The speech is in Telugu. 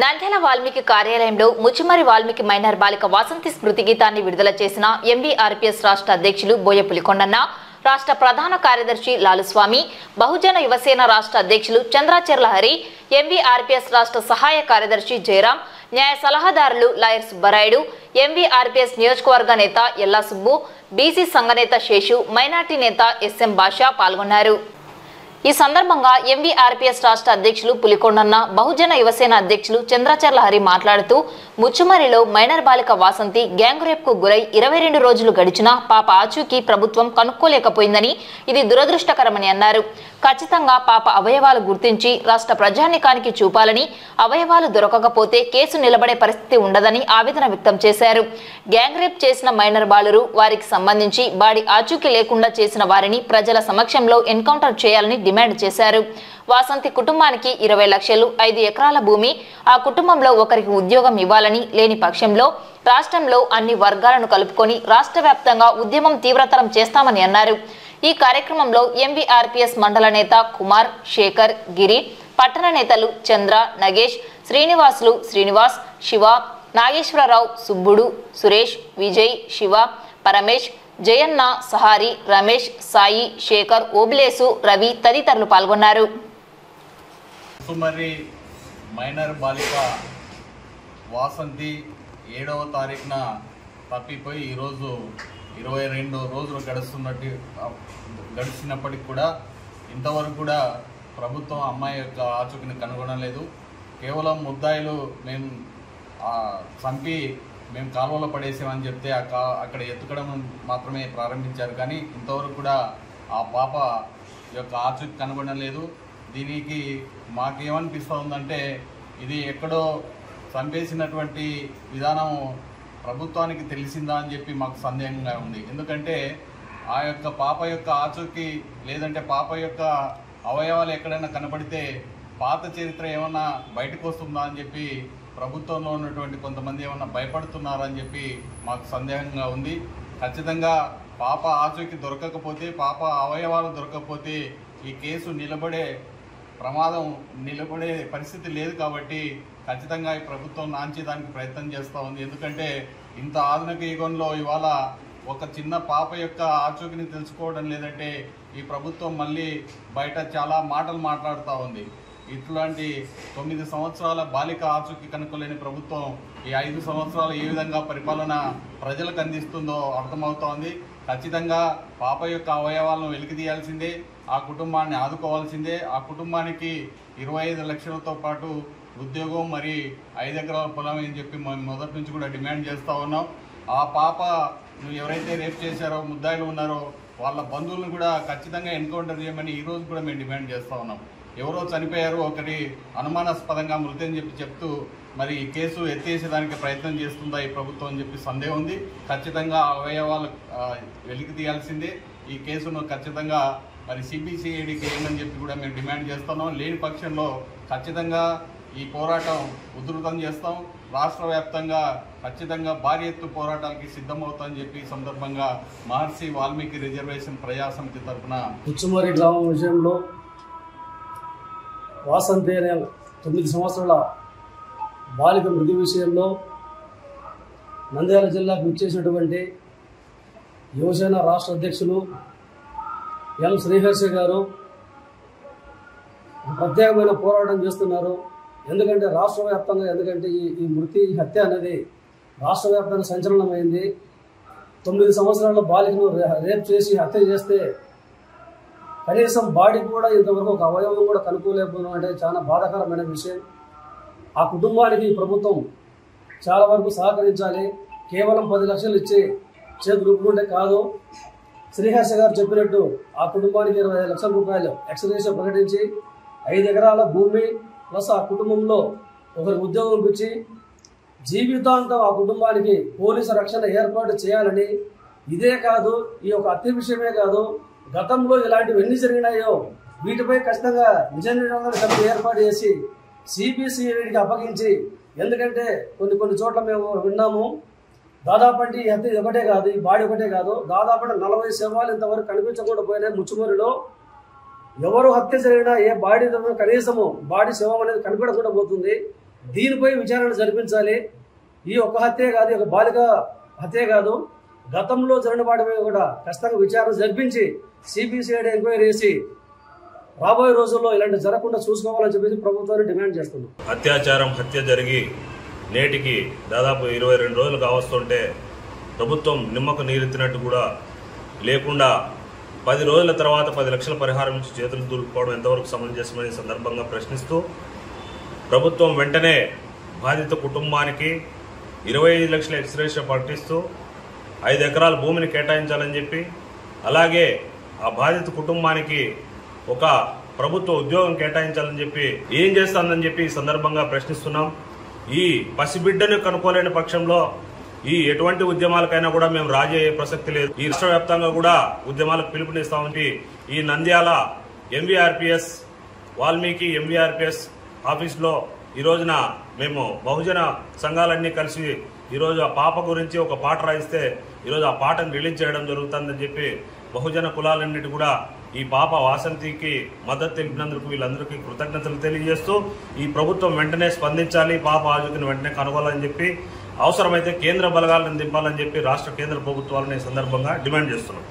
నంద్యాల వాల్మీకి కార్యాలయంలో ముచ్చిమరి వాల్మీకి మైనర్ బాలిక వసంతి స్మృతి గీతాన్ని విడుదల చేసిన ఎంబీఆర్పిఎస్ రాష్ట్ర అధ్యక్షులు బోయపులికొండన్న రాష్ట్ర ప్రధాన కార్యదర్శి లాలుస్వామి బహుజన యువసేన రాష్ట్ర అధ్యక్షులు చంద్రాచర్ల హరి ఎంబీఆర్పిఎస్ రాష్ట్ర సహాయ కార్యదర్శి జయరాం న్యాయ సలహాదారులు లాయర్ సుబ్బరాయుడు ఎంబీఆర్పిఎస్ నియోజకవర్గ నేత ఎల్లా సుబ్బు బీసీ సంఘ నేత శేషు మైనార్టీ నేత ఎస్ఎం బాషా పాల్గొన్నారు. ఈ సందర్భంగా ఎంవీఆర్పీఎస్ రాష్ట్ర అధ్యక్షులు పులికొండన్న బహుజన యువసేన అధ్యక్షులు చంద్రాచర్ల హరి మాట్లాడుతూ ముచ్చుమరిలో మైనర్ బాలిక వాసంతి గ్యాంగ్ రేప్కు గురై ఇరవై రెండు రోజులు గడిచినా పాప ఆచూకీ ప్రభుత్వం కనుక్కోలేకపోయిందని ఇది దురదృష్టకరమని అన్నారు. ఖచ్చితంగా పాప అవయవాలు గుర్తించి రాష్ట్ర ప్రజానికానికి చూపాలని అవయవాలు దొరకకపోతే కేసు నిలబడే పరిస్థితి ఉండదని ఆవేదన వ్యక్తం చేశారు. గ్యాంగ్ రేప్ చేసిన మైనర్ బాలురు వారికి సంబంధించి బాడీ ఆచూకీ లేకుండా చేసిన వారిని ప్రజల సమక్షంలో ఎన్కౌంటర్ చేయాలని డిమాండ్ చేశారు. వాసంతి కుటుంబానికి ఇరవై లక్షలు ఐదు ఎకరాల భూమి. ఆ కుటుంబంలో ఒకరికి ఉద్యోగం ఇవ్వాలని లేని పక్షంలో రాష్ట్రంలో అన్ని వర్గాలను కలుపుకొని రాష్ట్ర వ్యాప్తంగా ఉద్యమం తీవ్రతరం చేస్తామని అన్నారు. ఈ కార్యక్రమంలో ఎంవీఆర్పీఎస్ మండల నేత కుమార్ శేఖర్ గిరి పట్టణ నేతలు చంద్ర నగేష్ శ్రీనివాసులు శ్రీనివాస్ శివ నాగేశ్వరరావు సుబ్బుడు సురేష్ విజయ్ శివ పరమేష్ జయన్న సహారి రమేష్ సాయి శేఖర్ ఓబిలేసు రవి తదితరులు పాల్గొన్నారు. సుమరి మైనర్ బాలిక వాసంతి ఏడవ తారీఖున తప్పిపోయి ఈరోజు ఇరవై రెండు రోజులు గడుస్తున్నట్టు గడిచినప్పటికి కూడా ఇంతవరకు కూడా ప్రభుత్వం అమ్మాయి యొక్క ఆచూకీని కనుగొనలేదు. కేవలం ముద్దాయిలు మేము చంపి మేము కాలువలో పడేసామని చెప్తే ఆ కా అక్కడ ఎత్తుకడం మాత్రమే ప్రారంభించారు. కానీ ఇంతవరకు కూడా ఆ పాప యొక్క ఆచూకీ కనుగొనలేదు దీనికి మాకేమనిపిస్తుందంటే ఇది ఎక్కడో చంపేసినటువంటి విధానం ప్రభుత్వానికి తెలిసిందా అని చెప్పి మాకు సందేహంగా ఉంది. ఎందుకంటే ఆ యొక్క పాప యొక్క ఆచూకీ లేదంటే పాప యొక్క అవయవాలు ఎక్కడైనా కనపడితే పాత చరిత్ర ఏమన్నా బయటకు వస్తుందా అని చెప్పి ప్రభుత్వంలో ఉన్నటువంటి కొంతమంది ఏమన్నా భయపడుతున్నారని చెప్పి మాకు సందేహంగా ఉంది. ఖచ్చితంగా పాప ఆచూకీ దొరకకపోతే పాప అవయవాలు దొరకకపోతే ఈ కేసు నిలబడే ప్రమాదం నిలబడే పరిస్థితి లేదు కాబట్టి ఖచ్చితంగా ఈ ప్రభుత్వం నాంచేదానికి ప్రయత్నం చేస్తూ ఉంది. ఎందుకంటే ఇంత ఆధునిక యుగంలో ఇవాళ ఒక చిన్న పాప యొక్క ఆచూకీని తెలుసుకోవడం లేదంటే ఈ ప్రభుత్వం మళ్ళీ బయట చాలా మాటలు మాట్లాడుతూ ఉంది. ఇట్లాంటి తొమ్మిది సంవత్సరాల బాలిక ఆచూకీ కనుక్కోలేని ప్రభుత్వం ఈ ఐదు సంవత్సరాలు ఏ విధంగా పరిపాలన ప్రజలకు అందిస్తుందో అర్థమవుతోంది. ఖచ్చితంగా పాప యొక్క అవయవాలను వెలికితీయాల్సిందే ఆ కుటుంబాన్ని ఆదుకోవాల్సిందే. ఆ కుటుంబానికి ఇరవై ఐదు లక్షలతో పాటు ఉద్యోగం మరి ఐదు ఎకరాల పొలం అని చెప్పి మేము మొదటి నుంచి కూడా డిమాండ్ చేస్తూ ఉన్నాం. ఆ పాప ఎవరైతే రేప్ చేశారో ముద్దాయిలు ఉన్నారో వాళ్ళ బంధువులను కూడా ఖచ్చితంగా ఎన్కౌంటర్ చేయమని ఈరోజు కూడా మేము డిమాండ్ చేస్తూ ఉన్నాం. ఎవరో చనిపోయారు ఒకటి అనుమానాస్పదంగా మృతి అని చెప్పి చెప్తూ మరి ఈ కేసు ఎత్తేసేదానికి ప్రయత్నం చేస్తుందా ఈ ప్రభుత్వం అని చెప్పి సందేహం ఉంది. ఖచ్చితంగా అవయవాలు వెలికి తీయాల్సిందే. ఈ కేసును ఖచ్చితంగా మరి సిబిసిఐడికి వేయమని చెప్పి కూడా మేము డిమాండ్ చేస్తున్నాం. లేని పక్షంలో ఖచ్చితంగా ఈ పోరాటం ఉధృతం చేస్తాం. రాష్ట్ర వ్యాప్తంగా ఖచ్చితంగా భారీ ఎత్తు పోరాటాలకి సిద్ధమవుతామని చెప్పి ఈ సందర్భంగా మహర్షి వాల్మీకి రిజర్వేషన్ ప్రజాసమితి తరఫున ఉచ్చుమరి గ్రామం విషయంలో వాసంతి అనే తొమ్మిది సంవత్సరాల బాలిక మృతి విషయంలో నంద్యాల జిల్లాకు ఇచ్చేసినటువంటి యువసేన రాష్ట్ర అధ్యక్షులు ఎం శ్రీహర్ష గారు ప్రత్యేకమైన పోరాటం చేస్తున్నారు. ఎందుకంటే రాష్ట్ర వ్యాప్తంగా ఎందుకంటే ఈ ఈ మృతి ఈ హత్య అనేది రాష్ట్ర వ్యాప్తంగా సంచలనమైంది. తొమ్మిది సంవత్సరాల బాలికను రే- రేప్ చేసి హత్య చేస్తే కనీసం బాడీ కూడా ఇంతవరకు ఒక అవయవం కూడా కనుక్కోలేకపోవడం అంటే చాలా బాధాకరమైన విషయం. ఆ కుటుంబానికి ప్రభుత్వం చాలా వరకు సహకరించాలి. కేవలం పది లక్షలు ఇచ్చి చేతి రూపుకుంటే కాదు. శ్రీహర్ష గారు చెప్పినట్టు ఆ కుటుంబానికి ఇరవై ఐదు లక్షల రూపాయలు ఎక్స్గ్రేషన్ ప్రకటించి ఐదు ఎకరాల భూమి ప్లస్ ఆ కుటుంబంలో ఒకరి ఉద్యోగం ఇచ్చి జీవితాంతం ఆ కుటుంబానికి పోలీసు రక్షణ ఏర్పాటు చేయాలని ఇదే కాదు ఈ యొక్క అతి విషయమే కాదు. గతంలో ఇలాంటివన్నీ జరిగినాయో వీటిపై ఖచ్చితంగా నిజ నిర్ణయాల కమిటీ ఏర్పాటు చేసి సిబిసిఐడికి అప్పగించి ఎందుకంటే కొన్ని కొన్ని చోట్ల మేము విన్నాము. దాదాపు అంటే ఈ హత్య ఒకటే కాదు ఈ బాడీ ఒకటే కాదు. దాదాపు నలభై శవాలు ఇంతవరకు కనిపించకుండా పోయినాయి ముచ్చుమూరిలో. ఎవరు హత్య జరిగినా ఏ బాడీ కనీసము బాడీ శవం అనేది కనిపెడకుండా పోతుంది. దీనిపై విచారణ జరిపించాలి. ఈ ఒక్క హత్యే కాదు ఈ ఒక బాలిక హత్యే కాదు. గతంలో జరిగిన కూడా ఖచ్చితంగా విచారణ జరిపించి సిబిసిఐడి ఎంక్వైరీ చేసి రాబోయే రోజుల్లో ఇలాంటి జరగకుండా చూసుకోవాలని చెప్పేసి ప్రభుత్వాన్ని డిమాండ్ చేస్తున్నాం అత్యాచారం హత్య జరిగి నేటికి దాదాపు ఇరవై రెండు రోజులు కావస్తుంటే ప్రభుత్వం నిమ్మకు నీరెత్తినట్టు కూడా లేకుండా పది రోజుల తర్వాత పది లక్షల పరిహారం నుంచి చేతులు దూరుకోవడం ఎంతవరకు సమంజసమనే సందర్భంగా ప్రశ్నిస్తూ ప్రభుత్వం వెంటనే బాధిత కుటుంబానికి ఇరవై ఐదు లక్షల ఎక్స్రేషన్ ప్రకటిస్తూ ఐదు ఎకరాల భూమిని కేటాయించాలని చెప్పి అలాగే ఆ బాధిత కుటుంబానికి ఒక ప్రభుత్వ ఉద్యోగం కేటాయించాలని చెప్పి ఏం చేస్తుందని చెప్పి ఈ సందర్భంగా ప్రశ్నిస్తున్నాం. ఈ పసిబిడ్డను కనుక్కోలేని పక్షంలో ఈ ఎటువంటి ఉద్యమాలకైనా కూడా మేము రాజీ అయ్యే ప్రసక్తి లేదు. ఈ రాష్ట్ర వ్యాప్తంగా కూడా ఉద్యమాలకు పిలుపునిస్తామని ఈ నంద్యాల ఎంవీఆర్పిఎస్ వాల్మీకి ఎంవీఆర్పిఎస్ ఆఫీస్లో ఈ రోజున మేము బహుజన సంఘాలన్నీ కలిసి ఈరోజు ఆ పాప గురించి ఒక పాట రాయిస్తే ఈరోజు ఆ పాటను రిలీజ్ చేయడం జరుగుతుందని చెప్పి బహుజన కులాలన్నిటి కూడా ఈ పాప వాసంతికి మద్దతు తెలిపినందుకు వీళ్ళందరికీ కృతజ్ఞతలు తెలియజేస్తూ ఈ ప్రభుత్వం వెంటనే స్పందించాలి పాప ఆజుకుని వెంటనే కనుగోలని చెప్పి అవసరమైతే కేంద్ర బలగాలను దింపాలని చెప్పి రాష్ట్ర కేంద్ర ప్రభుత్వాలను ఈ సందర్భంగా డిమాండ్ చేస్తున్నాం.